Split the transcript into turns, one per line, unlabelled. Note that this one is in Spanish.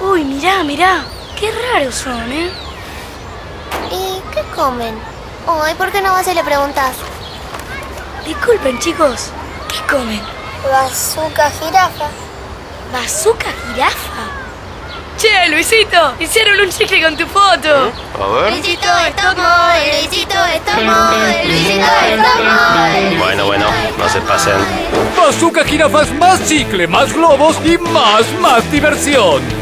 Uy, mirá, mirá. Qué raros son, ¿eh?
¿Y qué comen? Ay, ¿por qué no vas y le preguntas?
Disculpen, chicos. ¿Qué comen?
Bazooka jirafa.
¿Bazooka jirafa? Che, Luisito, hicieron un chicle con tu foto.
A ver.
Luisito Estomo, Luisito Estomo, Luisito Estomo.
Bueno, bueno, no se pasen.
Bazooka Jirafas más chicle, más globos y más, más diversión.